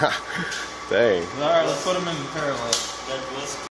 Dang. All right, let's put them in parallel.